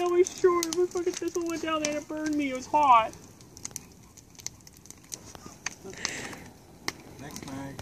on my short. My fucking thistle went down there and it burned me. It was hot. Next mag.